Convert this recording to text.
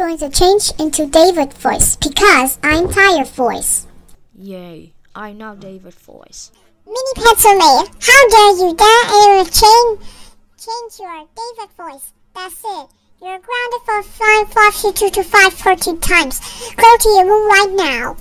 going to change into David voice because I'm tired voice. Yay, I'm now David voice. Mimi Pencilmate, how dare you dare ever change, change your David voice. That's it. You're grounded for flying Flopsy 2 to 5 14 times. Go to your room right now.